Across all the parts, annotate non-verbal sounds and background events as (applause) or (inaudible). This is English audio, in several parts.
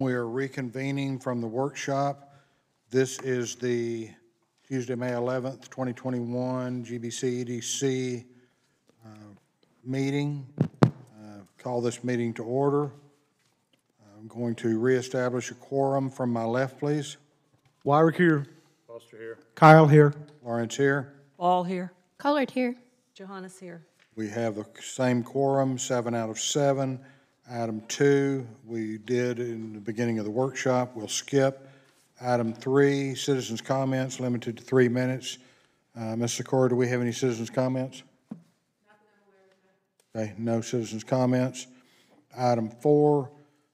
We are reconvening from the workshop. This is the Tuesday, May 11th, 2021 GBC EDC uh, meeting. Uh, Call this meeting to order. I'm going to reestablish a quorum from my left, please. Wyrick here. Foster here. Kyle here. Lawrence here. All here. Collard here. Johannes here. We have the same quorum, seven out of seven. Item two, we did in the beginning of the workshop, we'll skip. Item three, citizens' comments, limited to three minutes. Uh, Ms. Sikora, do we have any citizens' comments? Okay, no citizens' comments. Item four,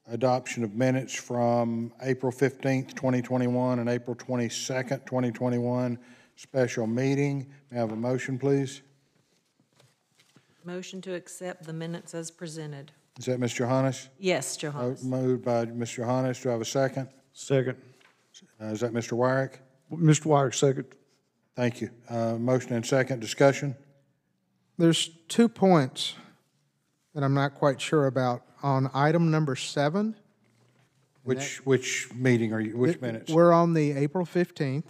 adoption of minutes from April 15th, 2021, and April 22nd, 2021, special meeting. May I have a motion, please? Motion to accept the minutes as presented. Is that Ms. Johannes? Yes, Mo- Johannes. Moved by Mr. Johannes. Do I have a second? Second. Uh, Is that Mr. Wyrick? Mr. Wyrick, second. Thank you. Uh, Motion and second. Discussion? There's two points that I'm not quite sure about. On item number seven, Which, which meeting are you, which minutes? we're on the April 15th.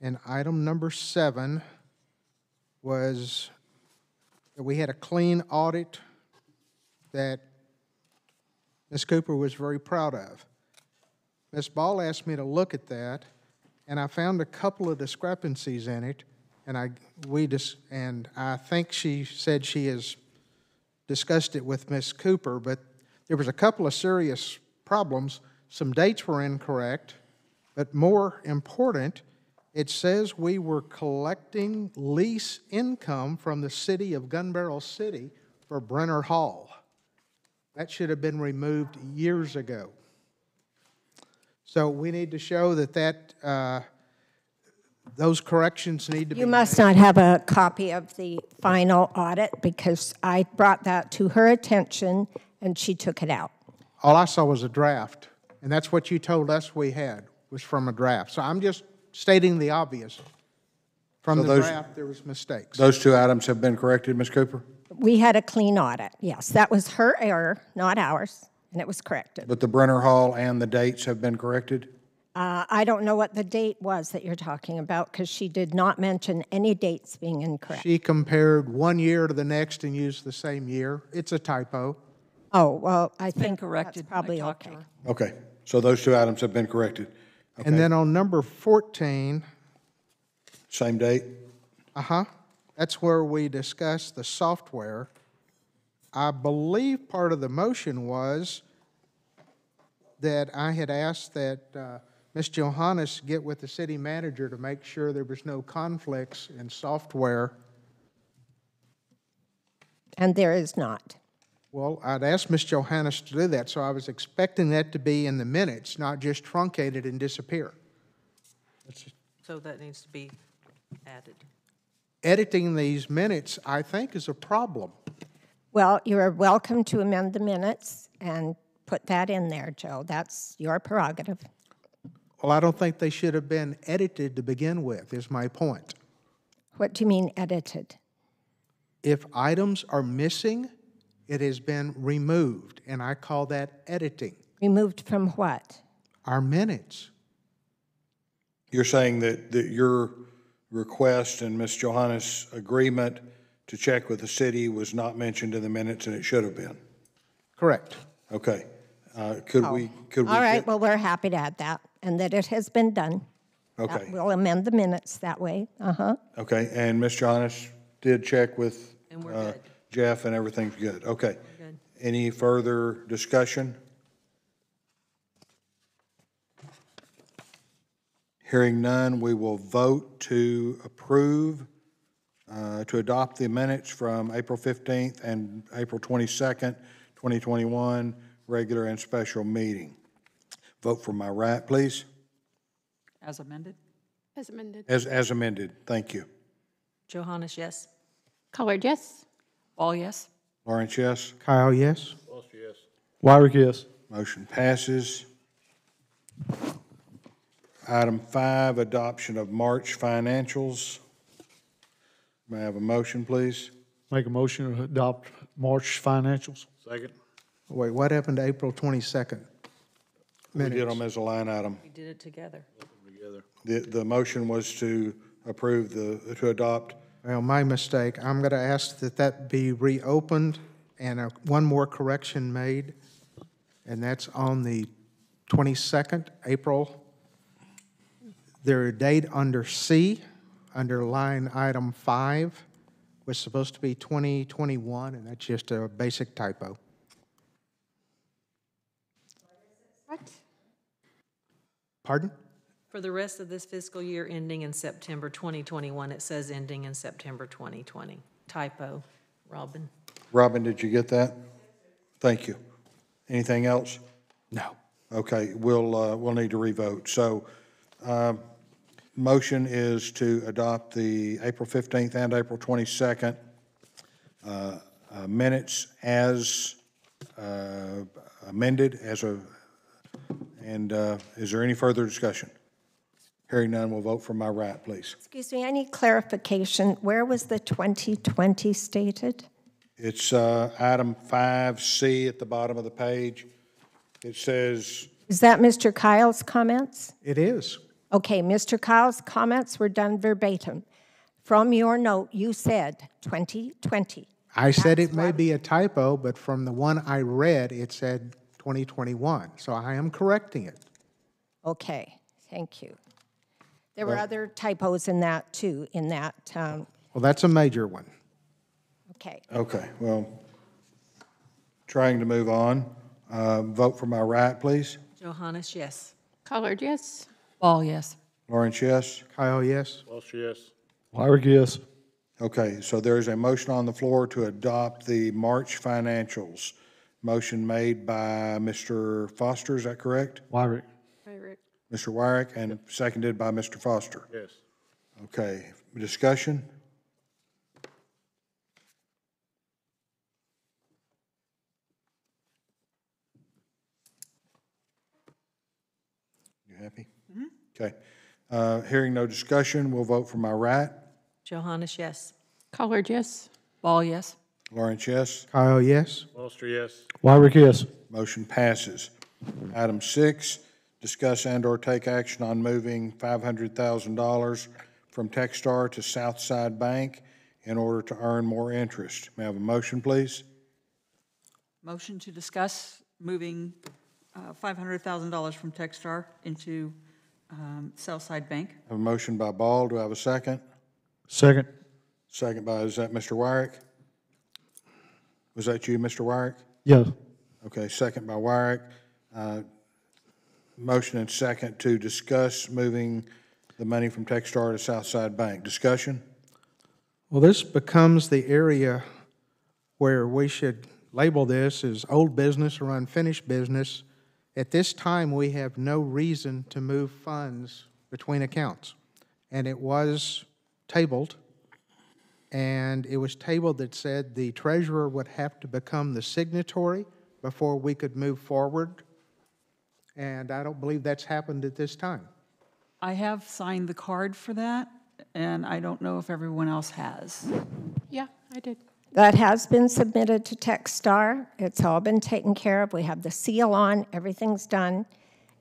And item number seven was that we had a clean audit that Ms. Cooper was very proud of. Ms. Ball asked me to look at that, and I found a couple of discrepancies in it, and I, we just, and I think she said she has discussed it with Ms. Cooper, but there was a couple of serious problems. Some dates were incorrect, but more important, it says we were collecting lease income from the city of Gun Barrel City for Brenner Hall. That should have been removed years ago. So we need to show that that, uh, those corrections need to be You made. must not have a copy of the final audit because I brought that to her attention and she took it out. All I saw was a draft, and that's what you told us we had, was from a draft. So I'm just stating the obvious. From So the those- draft, there was mistakes. Those two items have been corrected, Ms. Cooper? We had a clean audit, yes. That was her error, not ours, and it was corrected. But the Brenner Hall and the dates have been corrected? Uh, I don't know what the date was that you're talking about because she did not mention any dates being incorrect. She compared one year to the next and used the same year. It's a typo. Oh, well, I Been think that's corrected. I probably talked to okay. her. Okay, so those two items have been corrected. And then on number 14, Same date? uh-huh, that's where we discussed the software. I believe part of the motion was that I had asked that uh, Ms. Johannes get with the city manager to make sure there was no conflicts in software. And there is not. Well, I'd asked Ms. Johannes to do that, so I was expecting that to be in the minutes, not just truncated and disappear. So that needs to be added. Editing these minutes, I think, is a problem. Well, you are welcome to amend the minutes and put that in there, Joe. That's your prerogative. Well, I don't think they should have been edited to begin with, is my point. What do you mean edited? If items are missing, it has been removed, and I call that editing. Removed from what? Our minutes. You're saying that, that your request and Ms. Johannes' agreement to check with the city was not mentioned in the minutes and it should have been? Correct. Okay. Uh, Could we, could we? All right, get- well, we're happy to add that, and that it has been done. That- Okay, We'll amend the minutes that way, uh-huh. okay, and Ms. Johannes did check with And we're uh, good. Jeff and everything's good, okay. Good. Any further discussion? Hearing none, we will vote to approve, uh, to adopt the minutes from April 15th and April 22nd, 2021, regular and special meeting. Vote for my right, please, As amended? As amended. as, as amended. Thank you. Johannes, yes. Collard, yes? All yes? Lawrence, yes? Kyle, yes. Foster, yes? Wyrick, yes. Motion passes. Item five, adoption of March financials. May I have a motion, please? Make a motion to adopt March financials. Second. Wait, what happened to April 22nd? We did them as a line item. We did it together. The, the motion was to approve the, to adopt, Well, my mistake. I'm going to ask that that be reopened and uh, one more correction made, and that's on the 22nd, April. Their date under C, under line item 5, was supposed to be 2021, and that's just a basic typo. What? Pardon? For the rest of this fiscal year ending in September 2021, it says ending in September 2020. Typo, Robin. Robin, did you get that? Thank you. Anything else? No. Okay, we'll, uh, we'll need to revote. So, um, motion is to adopt the April 15th and April 22nd uh, uh, minutes as uh, amended, as a, and uh, is there any further discussion? Hearing none, we'll vote from my right, please. Excuse me, I need clarification. Where was the 2020 stated? It's uh, item 5C at the bottom of the page. It says, Is that Mr. Kyle's comments? It is. Okay, Mr. Kyle's comments were done verbatim. From your note, you said 2020. I said it may be a typo, but from the one I read, it said 2021, so I am correcting it. Okay, thank you. There were other typos in that, too, in that, um, Well, that's a major one. okay. okay, well, trying to move on. Uh, Vote for my right, please. Johannes, yes. Collard, yes. Ball, yes. Lawrence, yes? Kyle, yes? Walsh, yes. Wyrick, yes. Okay, so there is a motion on the floor to adopt the March financials. Motion made by Mr. Foster, is that correct? Wyrick. Mr. Wyrick, and seconded by Mr. Foster. Yes. Okay, discussion? You happy? Okay. Uh, Hearing no discussion, we'll vote for my right. Johannes, yes. Collard, yes. Ball, yes. Lawrence, yes? Kyle, yes? Foster, yes. Wyrick, yes. Motion passes. Item six, discuss and/or take action on moving $500,000 from TexSTAR to Southside Bank in order to earn more interest. May I have a motion, please? Motion to discuss moving uh, $500,000 from TexSTAR into um, Southside Bank. I have a motion by Ball. Do I have a second? Second. Second by, is that Mr. Wyrick? Was that you, Mr. Wyrick? Yes. Okay, second by Wyrick. Uh, Motion and second to discuss moving the money from TexSTAR to Southside Bank. Discussion? Well, this becomes the area where we should label this as old business or unfinished business. At this time, we have no reason to move funds between accounts. And it was tabled, and it was tabled that said the treasurer would have to become the signatory before we could move forward. And I don't believe that's happened at this time. I have signed the card for that, and I don't know if everyone else has. Yeah, I did. That has been submitted to TexSTAR. It's all been taken care of. We have the seal on, everything's done.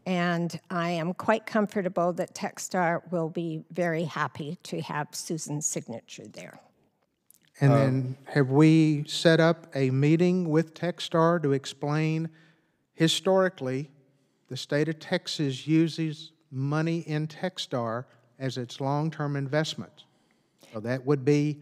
And I am quite comfortable that TexSTAR will be very happy to have Susan's signature there. And uh, then have we set up a meeting with TexSTAR to explain historically, the state of Texas uses money in TexSTAR as its long-term investment? So that would be,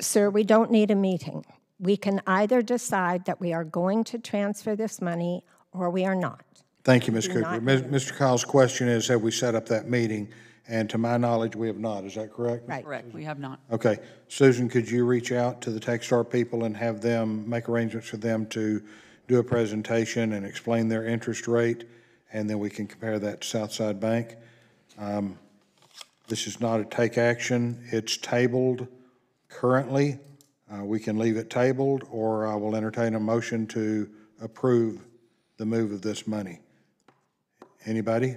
Sir, we don't need a meeting. We can either decide that we are going to transfer this money or we are not. Thank you, Ms. Do Cooper. Ms- Mr. Kyle's question is, have we set up that meeting? And to my knowledge, we have not. Is that correct? Right. Correct, we have not. Okay. Susan, could you reach out to the TexSTAR people and have them, make arrangements for them to do a presentation and explain their interest rate? And then we can compare that to Southside Bank. Um, This is not a take action. It's tabled currently. Uh, We can leave it tabled, or I will entertain a motion to approve the move of this money. Anybody?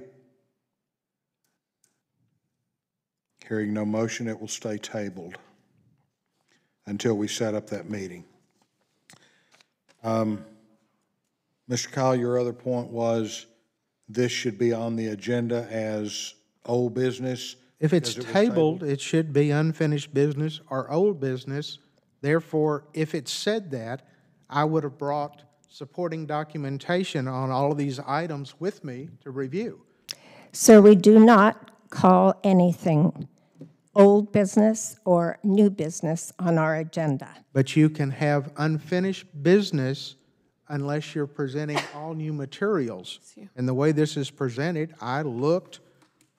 Hearing no motion, it will stay tabled until we set up that meeting. Um, Mr. Kyle, your other point was this should be on the agenda as old business. If it's because it was tabled, it should be unfinished business or old business. Therefore, if it said that, I would have brought supporting documentation on all of these items with me to review. So we do not call anything old business or new business on our agenda. But you can have unfinished business unless you're presenting all new materials. And the way this is presented, I looked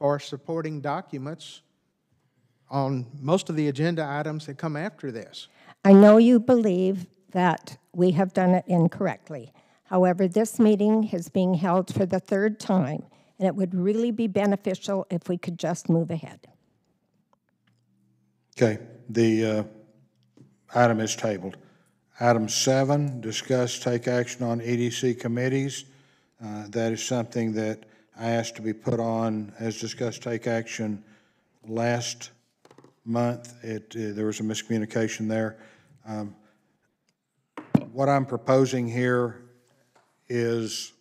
for supporting documents on most of the agenda items that come after this. I know you believe that we have done it incorrectly. However, this meeting is being held for the third time, and it would really be beneficial if we could just move ahead. Okay, the uh, item is tabled. Item seven, discuss, take action on EDC committees. Uh, That is something that I asked to be put on as discussed take action last month. It, uh, there was a miscommunication there. Um, What I'm proposing here is,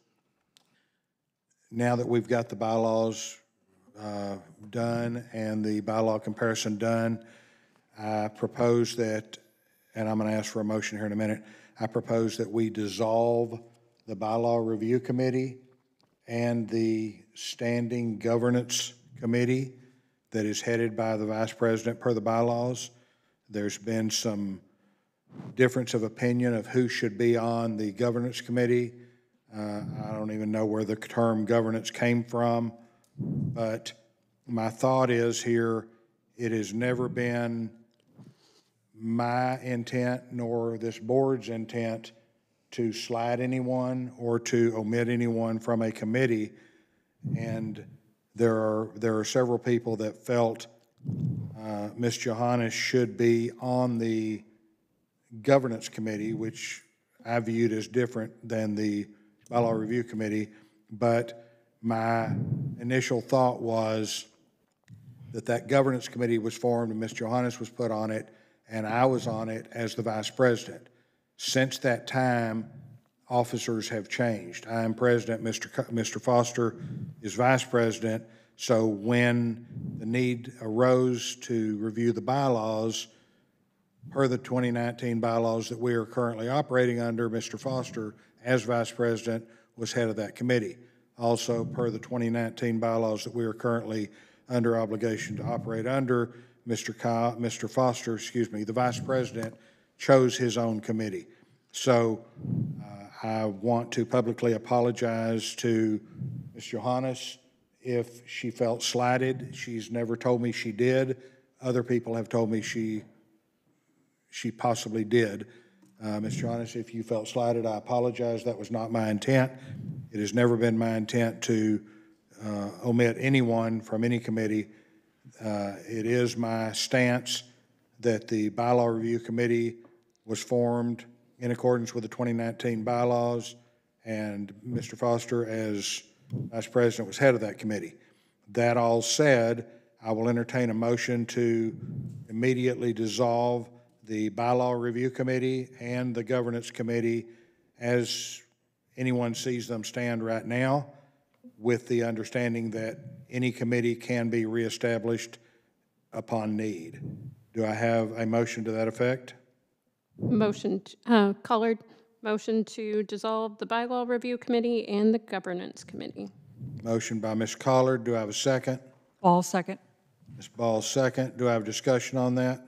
now that we've got the bylaws uh, done and the bylaw comparison done, I propose that, and I'm going to ask for a motion here in a minute, I propose that we dissolve the bylaw review committee and the standing governance committee that is headed by the vice president per the bylaws. There's been some difference of opinion of who should be on the governance committee. Uh, I don't even know where the term governance came from, but my thought is here, it has never been my intent nor this board's intent to slide anyone or to omit anyone from a committee. And there are, there are several people that felt uh, Ms. Johannes should be on the governance committee, which I viewed as different than the bylaw review committee. But my initial thought was that that governance committee was formed and Ms. Johannes was put on it, and I was on it as the vice president. Since that time, officers have changed. I am president, Mr. Mr. Foster is vice president. So when the need arose to review the bylaws, per the 2019 bylaws that we are currently operating under, Mr. Foster, as vice president, was head of that committee. Also, per the 2019 bylaws that we are currently under obligation to operate under, Mr. Kyle, Mr. Foster, excuse me, the vice president chose his own committee. So uh, I want to publicly apologize to Ms. Johannes if she felt slighted. She's never told me she did. Other people have told me she she possibly did. Uh, Ms. Johannes, if you felt slighted, I apologize. That was not my intent. It has never been my intent to uh, omit anyone from any committee. Uh, It is my stance that the bylaw review committee was formed in accordance with the 2019 bylaws, and Mr. Foster, as vice president, was head of that committee. That all said, I will entertain a motion to immediately dissolve the bylaw review committee and the governance committee as anyone sees them stand right now, with the understanding that any committee can be reestablished upon need. Do I have a motion to that effect? Motion, t- uh, Collard, motion to dissolve the bylaw review committee and the governance committee. Motion by Ms. Collard. Do I have a second? Ball second. Ms. Ball, second. Do I have a discussion on that?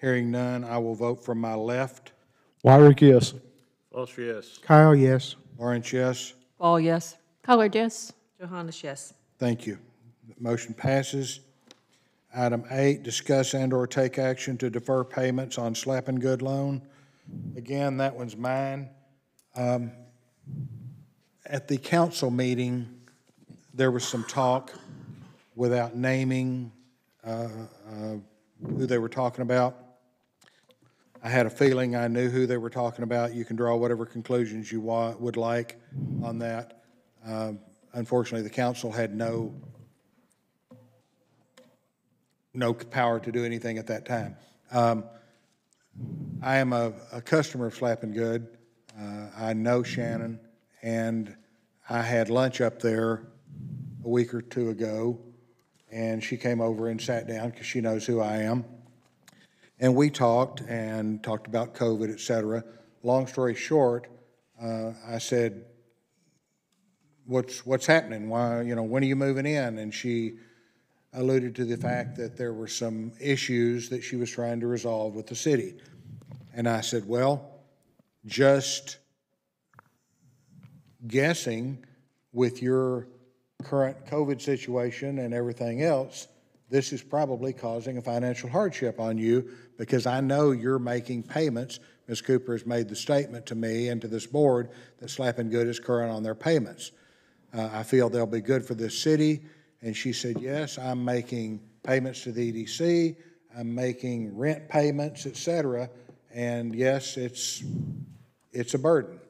Hearing none, I will vote from my left. Wyrick, yes. Foster, yes. Kyle, yes. Lawrence, yes? Ball, yes. Collard, yes. Johannes, yes. Thank you. Motion passes. Item eight, discuss and/or take action to defer payments on slap and good loan. Again, that one's mine. Um, At the council meeting, there was some talk without naming uh, uh, who they were talking about. I had a feeling I knew who they were talking about. You can draw whatever conclusions you wa, would like on that. Um, Unfortunately, the council had no, no power to do anything at that time. Um, I am a, a customer of Slap and Good. Uh, I know Shannon, and I had lunch up there a week or two ago, and she came over and sat down because she knows who I am. And we talked and talked about COVID, et cetera. Long story short, uh, I said, what's, what's happening? Why, you know, when are you moving in? And she alluded to the fact that there were some issues that she was trying to resolve with the city. And I said, well, just guessing with your current COVID situation and everything else, this is probably causing a financial hardship on you because I know you're making payments. Ms. Cooper has made the statement to me and to this board that Slapping Good is current on their payments. Uh, I feel they'll be good for this city. And she said, yes, I'm making payments to the EDC, I'm making rent payments, et cetera. And yes, it's, it's a burden.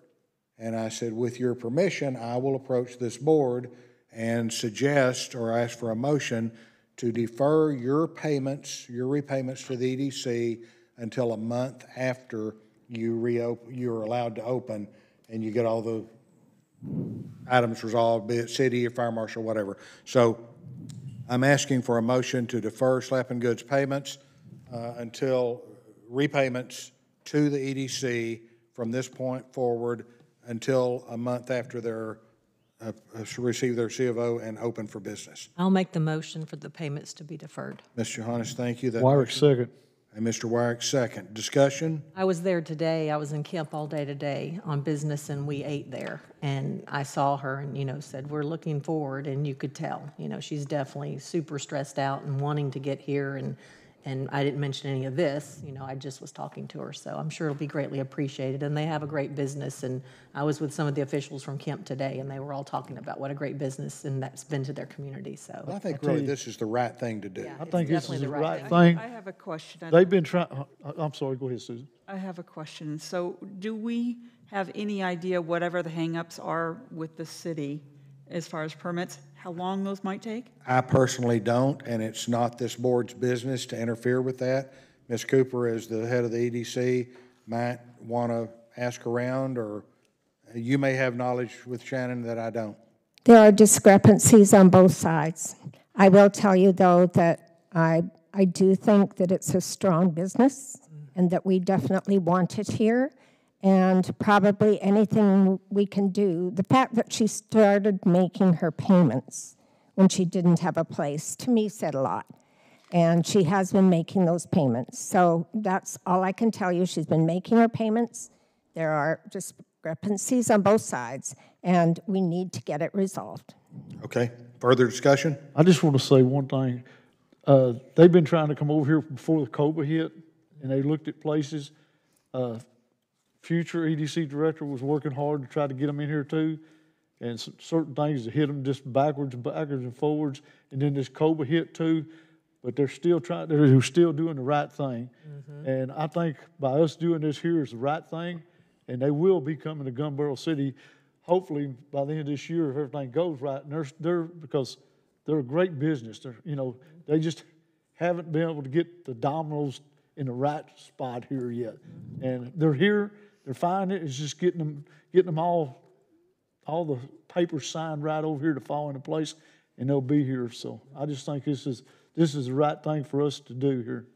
And I said, with your permission, I will approach this board and suggest or ask for a motion to defer your payments, your repayments to the EDC until a month after you reopen, you're allowed to open and you get all the items resolved, be it city or fire marshal, whatever. So I'm asking for a motion to defer Slap and Goods payments uh, until repayments to the EDC from this point forward until a month after they're, uh, uh, receive their CFO and open for business. I'll make the motion for the payments to be deferred. Ms. Johannes, thank you. That Wyrick, motion- second. And Mr. Wyrick, second. Discussion? I was there today, I was in Kemp all day today on business, and we ate there. And I saw her and, you know, said, we're looking forward, and you could tell, you know, she's definitely super stressed out and wanting to get here, and, and I didn't mention any of this, you know, I just was talking to her, so I'm sure it'll be greatly appreciated, and they have a great business, and I was with some of the officials from Kemp today, and they were all talking about what a great business, and that's been to their community, so. I think really this is the right thing to do. Yeah, I think this is the the right right thing. thing. I have a question. I- They've been trying, uh, uh, I'm sorry, go ahead, Susan. I have a question. So do we have any idea, whatever the hangups are with the city as far as permits, how long those might take? I personally don't, and it's not this board's business to interfere with that. Ms. Cooper, as the head of the EDC, might want to ask around, or you may have knowledge with Shannon that I don't. There are discrepancies on both sides. I will tell you, though, that I, I do think that it's a strong business and that we definitely want it here. And probably anything we can do, the fact that she started making her payments when she didn't have a place, to me said a lot. And she has been making those payments. So that's all I can tell you. She's been making her payments. There are discrepancies on both sides, and we need to get it resolved. Okay, further discussion? I just want to say one thing. Uh, They've been trying to come over here before the COBA hit, and they looked at places. Uh, Future EDC director was working hard to try to get them in here too, and certain things that hit them just backwards and backwards and forwards, and then this COBA hit too. But they're still trying, they're still doing the right thing. Mm-hmm. And I think by us doing this here is the right thing, and they will be coming to Gun Barrel City, hopefully by the end of this year, if everything goes right. And they're, they're, because they're a great business. They're, you know, they just haven't been able to get the dominoes in the right spot here yet. Mm-hmm. And they're here, they're finding it, it's just getting them, getting them all, all the papers signed right over here to fall into place, and they'll be here. So I just think this is, this is the right thing for us to do here.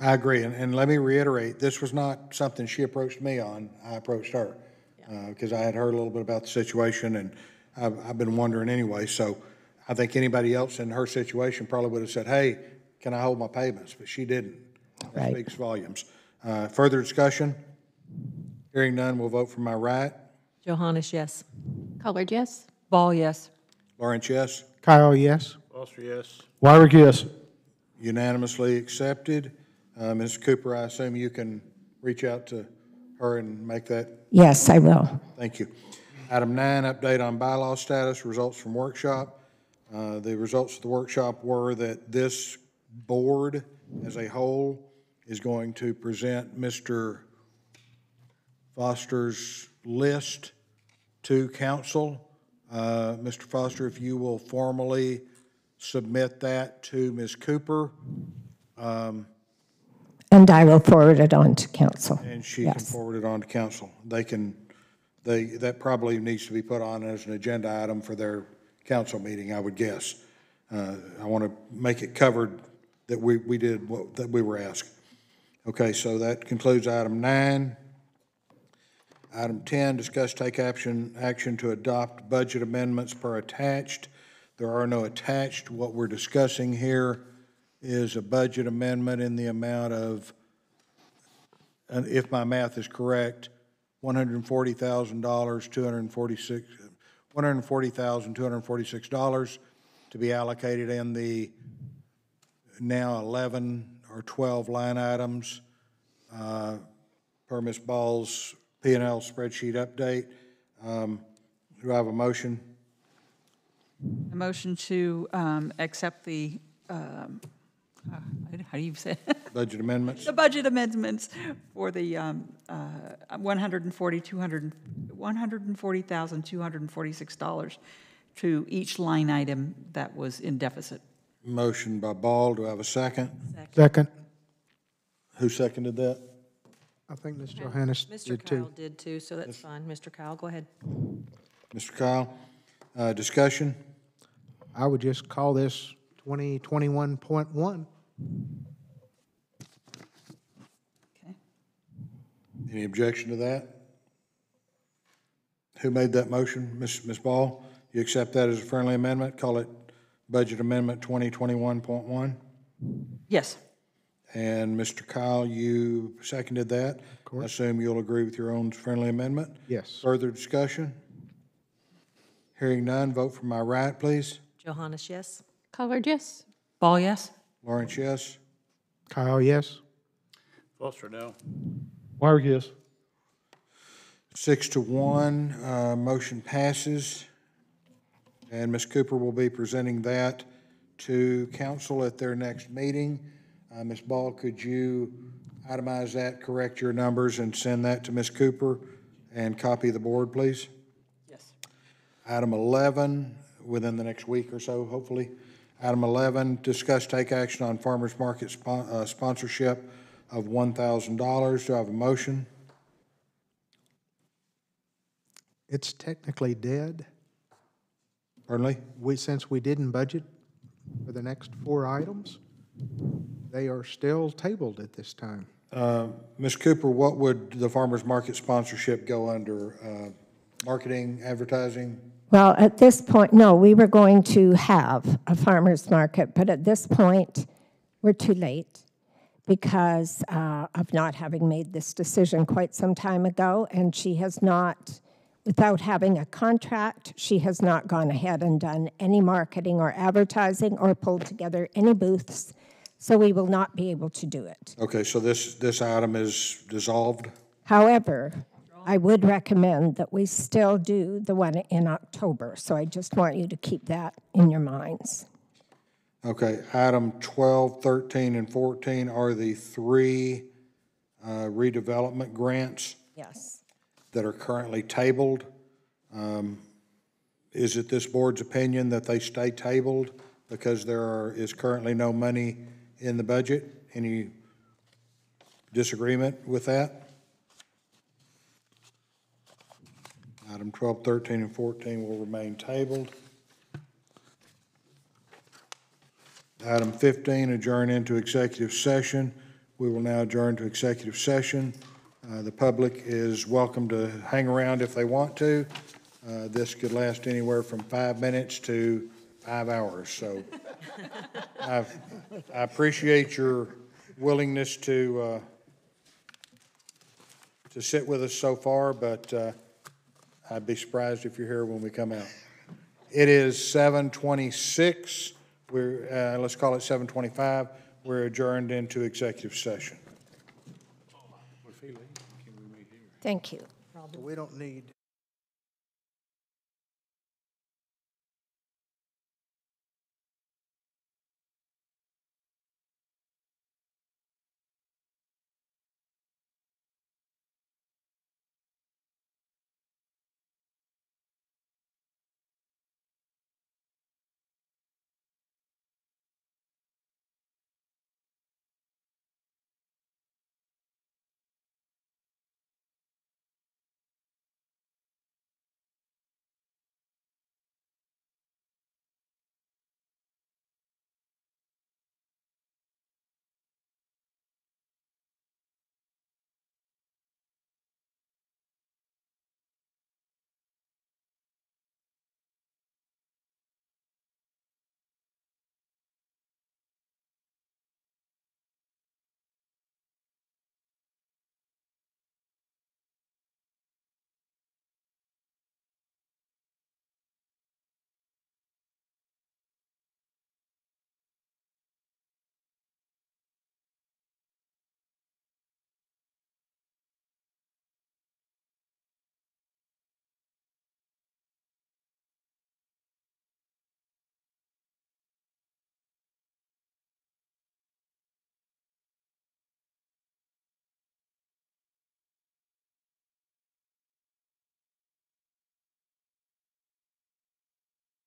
I agree, and, and let me reiterate, this was not something she approached me on, I approached her. Because I had heard a little bit about the situation, and I've, I've been wondering anyway, so I think anybody else in her situation probably would have said, hey, can I hold my payments? But she didn't. That Right. speaks volumes. Uh, further discussion? Hearing none, we'll vote from my right. Johannes, yes. Collard, yes. Ball, yes. Lawrence, yes? Kyle, yes? Foster, yes. Wyrick, yes. Unanimously accepted. Uh, Ms. Cooper, I assume you can reach out to her and make that Yes, I will. Thank you. Item nine, update on bylaw status, results from workshop. Uh, The results of the workshop were that this board as a whole is going to present Mr. Foster's list to council. Uh, Mr. Foster, if you will formally submit that to Ms. Cooper, And I will forward it on to council. and she can Yes. forward it on to council. They can they, that probably needs to be put on as an agenda item for their council meeting, I would guess. Uh, I want to make it covered that we, we did what, that we were asked. Okay, so that concludes item nine. Item 10, discuss take action, action to adopt budget amendments per attached. There are no attached. What we're discussing here is a budget amendment in the amount of, and if my math is correct, $140,000, 246, $140,246 to be allocated in the now 11 or 12 line items uh, per Ms. Ball's P and L spreadsheet update. Um, Do I have a motion? A motion to um, accept the, um, uh, how do you say, it? (laughs) Budget amendments? the budget amendments for the um, uh, 140, 200, $140,246 to each line item that was in deficit. Motion by Ball. Do I have a second? Second. Who seconded that? I think Ms. Johannes Mr. did Kyle too. did too, so that's fine. Mr. Kyle, go ahead. Mr. Kyle? Uh, Discussion? I would just call this 2021.1. Okay. Any objection to that? Who made that motion? Ms. Ms. Ball? You accept that as a friendly amendment? Call it Budget Amendment 2021.1? Yes. And Mr. Kyle, you seconded that? Of course. I assume you'll agree with your own friendly amendment? Yes. Further discussion? Hearing none, vote for my right, please. Johannes, yes? Collard, yes. Ball, yes? Lawrence, yes? Kyle, yes? Foster, no. Wire, yes. Six to one, uh, motion passes. And Ms. Cooper will be presenting that to council at their next meeting. Uh, Ms. Ball, could you itemize that, correct your numbers, and send that to Ms. Cooper and copy the board, please? Yes. Item 11, within the next week or so, hopefully. Item 11, discuss take action on farmer's market spon- uh, sponsorship of $1,000. Do I have a motion? It's technically dead. Pardon me? We, since we didn't budget for the next four items, they are still tabled at this time. Uh, Ms. Cooper, what would the farmer's market sponsorship go under? Uh, Marketing, advertising? Well, at this point, no, we were going to have a farmer's market, but at this point, we're too late because uh, of not having made this decision quite some time ago, and she has not, without having a contract, she has not gone ahead and done any marketing or advertising or pulled together any booths, so we will not be able to do it. Okay, so this, this item is dissolved? However, I would recommend that we still do the one in October, so I just want you to keep that in your minds. Okay, item 12, 13, and 14 are the three uh, redevelopment grants Yes. that are currently tabled. Um, Is it this board's opinion that they stay tabled because there are, is currently no money in the budget? Any disagreement with that? Item 12, 13, and 14 will remain tabled. Item 15, adjourn into executive session. We will now adjourn to executive session. Uh, The public is welcome to hang around if they want to. Uh, This could last anywhere from five minutes to five hours, so I I appreciate your willingness to, uh, to sit with us so far, but uh, I'd be surprised if you're here when we come out. It is 7:26, we're, uh, let's call it 7:25, we're adjourned into executive session. Thank you. We don't need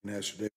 has to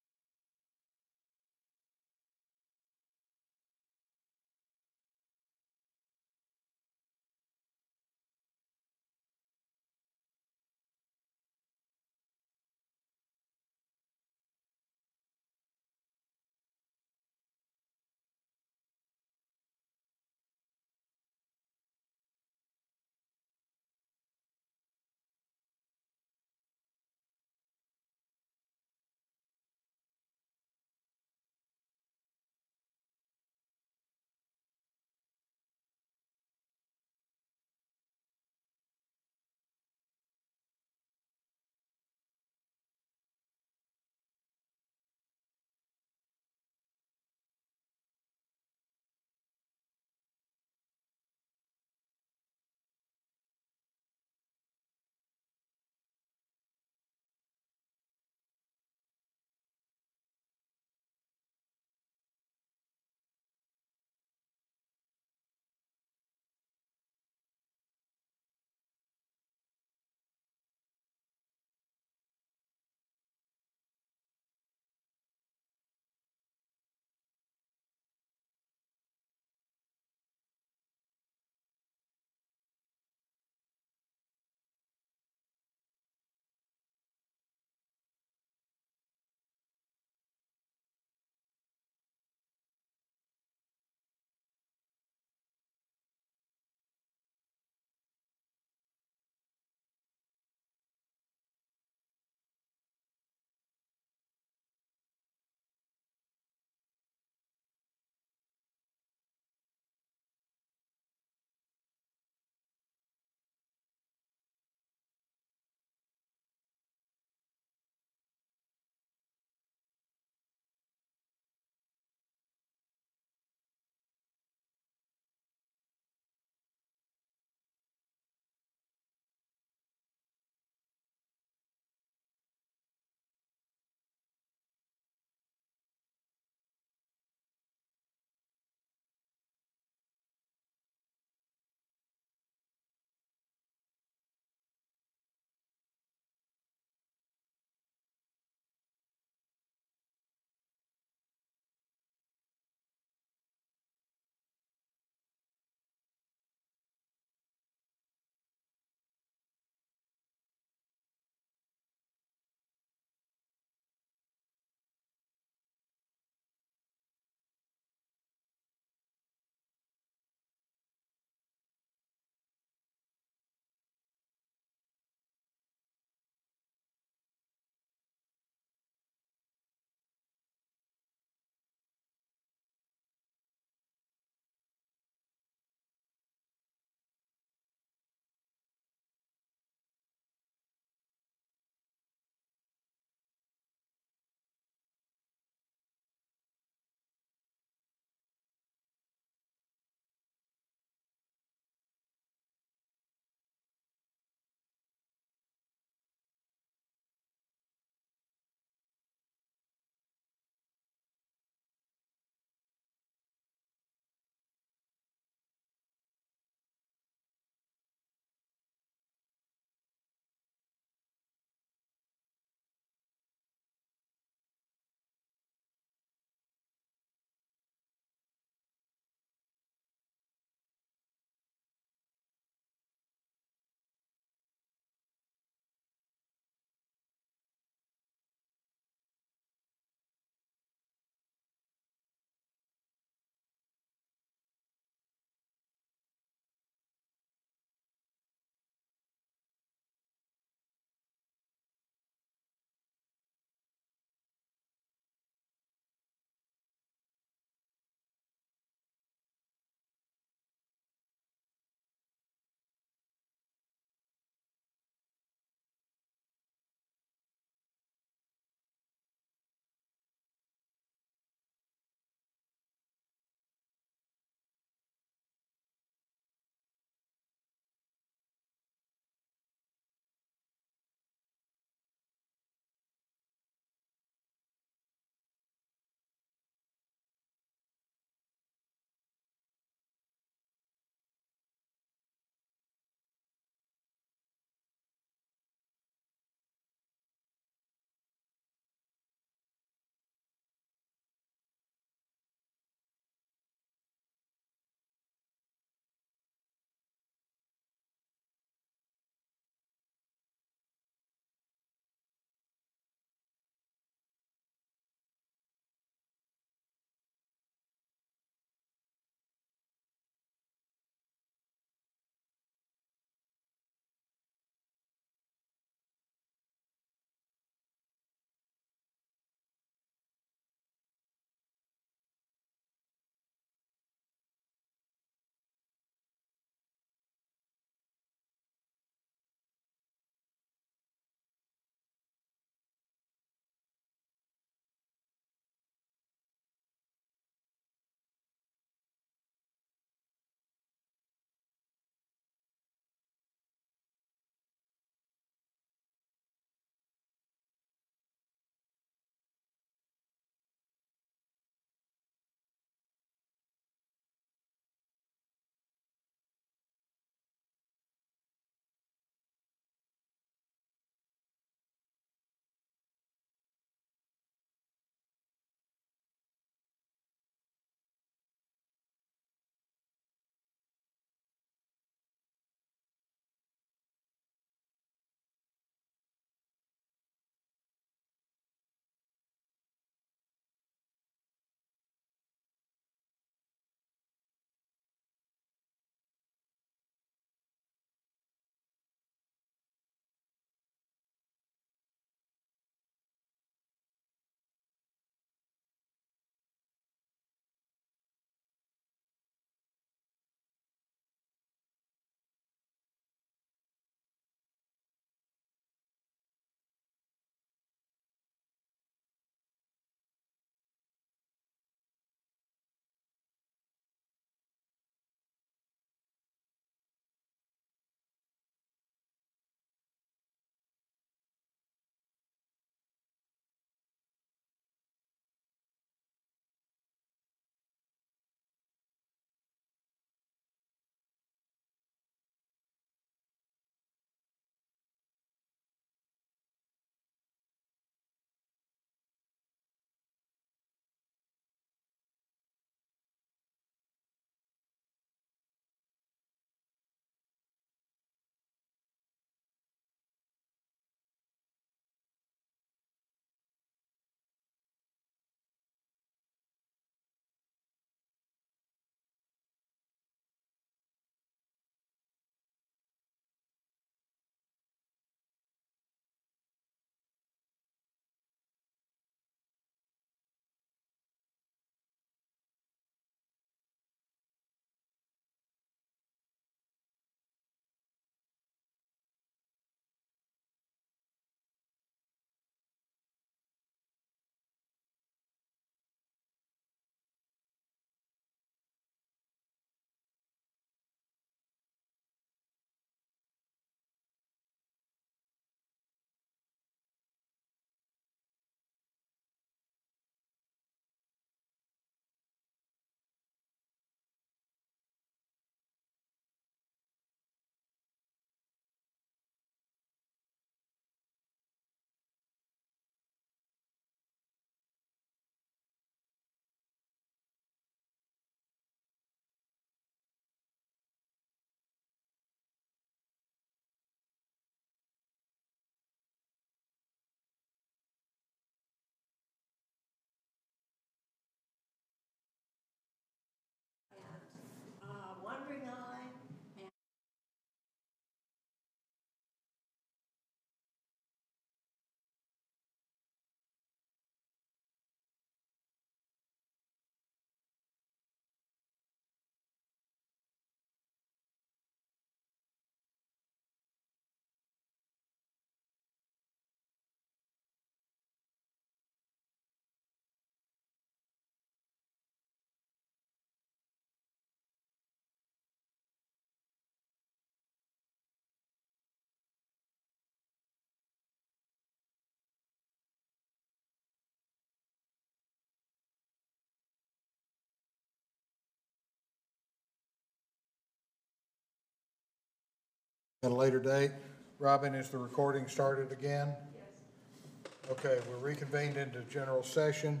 at a later date. Robin, is the recording started again? Yes. Okay, we're reconvened into general session.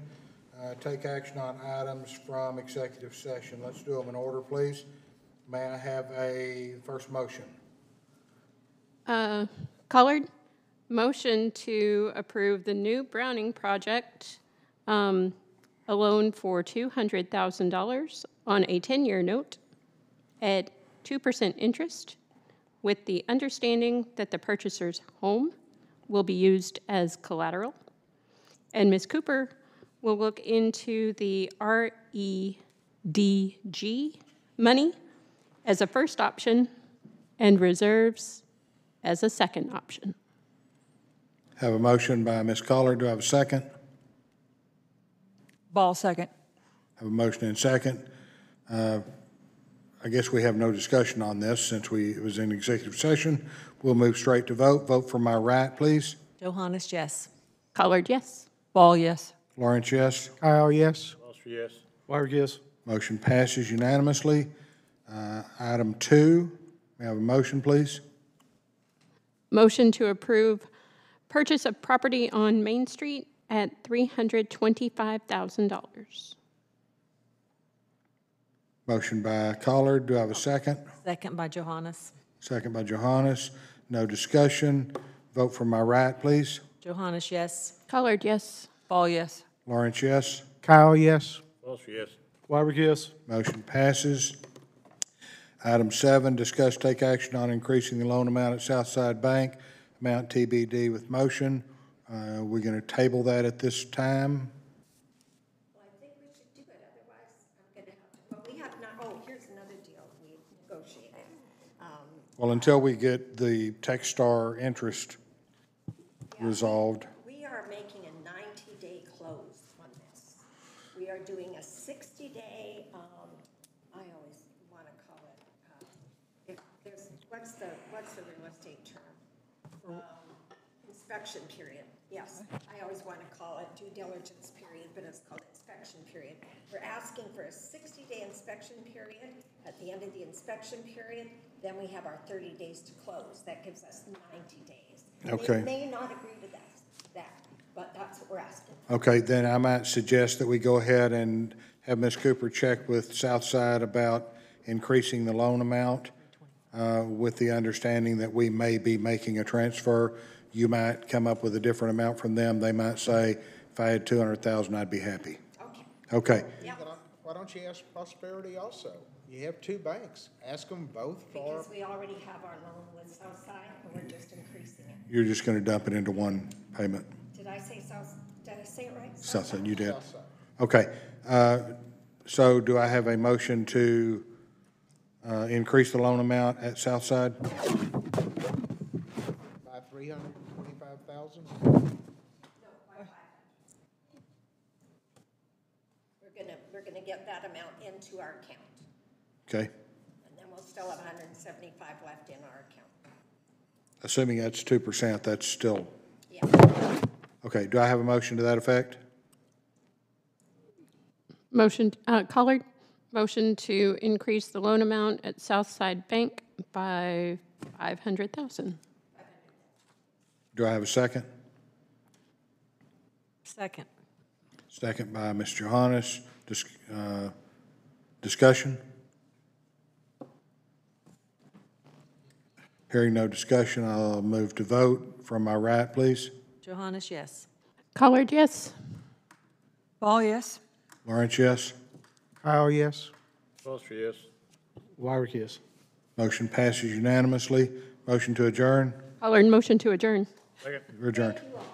Uh, Take action on items from executive session. Let's do them in order, please. May I have a first motion? Uh, Collard, motion to approve the new Browning project, um, a loan for $200,000 on a 10-year note at 2% interest, with the understanding that the purchaser's home will be used as collateral. And Ms. Cooper will look into the REDG money as a first option and reserves as a second option. Have a motion by Ms. Collard. Do I have a second? Ball second. Have a motion and second. Uh, I guess we have no discussion on this since we, it was in executive session. We'll move straight to vote. Vote for my right, please. Johannes, yes. Collard, yes. Ball, yes. Lawrence, yes. Kyle, yes. Foster, yes. Wyrick, yes. Motion passes unanimously. Uh, Item two, may I have a motion, please? Motion to approve purchase of property on Main Street at $325,000. Motion by Collard. Do I have a second? Second by Johannes. Second by Johannes. No discussion. Vote from my right, please. Johannes, yes. Collard, yes. Ball, yes. Lawrence, yes. Kyle, yes. Foster, yes. Wyrick, yes. Motion passes. Item seven, discuss take action on increasing the loan amount at Southside Bank, amount TBD with motion. Uh, We're going to table that at this time. Well, I think we should do it, otherwise I'm gonna have to, well, we have not, oh, here's another deal we negotiated. Um, Well, until we get the TexSTAR interest resolved. We are making a ninety-day close on this. We are doing a sixty-day, um, I always wanna call it, uh, if there's, what's the, what's the real estate term? Um, Inspection period, yes. I always wanna call it due diligence period, but it's called inspection period. We're asking for a sixty-day inspection period. At the end of the inspection period, then we have our thirty days to close. That gives us ninety days. Okay. They may not agree to that, that, but that's what we're asking. Okay, then I might suggest that we go ahead and have Ms. Cooper check with Southside about increasing the loan amount uh, with the understanding that we may be making a transfer. You might come up with a different amount from them. They might say, if I had 200,000, I'd be happy. Okay. Okay, Why don't you ask Prosperity also? You have two banks. Ask them both for, Because we already have our loan with Southside, and we're just increasing it. you're just going to dump it into one payment. Did I say South, did I say it right? Southside, you did. Okay, uh, so do I have a motion to uh, increase the loan amount at Southside? by three hundred and twenty-five thousand? We're gonna, we're gonna get that amount into our account, Okay, and then we'll still have hundred and seventy-five left in our account. assuming that's 2%, that's still, Yeah. okay, do I have a motion to that effect? Motion, uh, Collard, motion to increase the loan amount at Southside Bank by 500,000. Do I have a second? Second. Second by Ms. Johannes. Dis- uh, Discussion? Hearing no discussion, I'll move to vote. From my right, please. Johannes, yes. Collard, yes. Ball, yes. Lawrence, yes? Kyle, yes. Foster, yes. Wyrick, yes. Motion passes unanimously. Motion to adjourn? Collard, motion to adjourn. Second. We're adjourned.